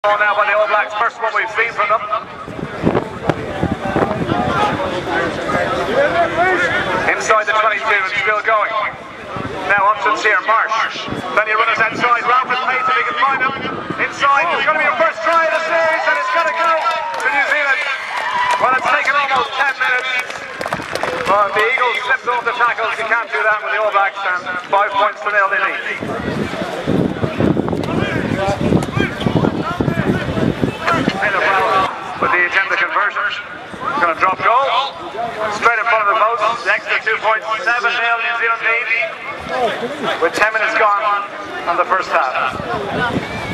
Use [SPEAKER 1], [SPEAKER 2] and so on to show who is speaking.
[SPEAKER 1] Now by the All Blacks, first one we've seen from them. Inside the 22 and still going. Now options here, Marsh. Plenty of runners outside, Ralph is pace if he can find him. Inside, it's going to be a first try of the series and it's going to go to New Zealand. Well, it's taken almost 10 minutes. But the Eagles slipped off the tackles, you can't do that with the All Blacks and five points to nil they lead. Going to drop goal. Straight in front of the post. The extra two points. 7 0 New Zealand lead. With 10 minutes gone on the first half.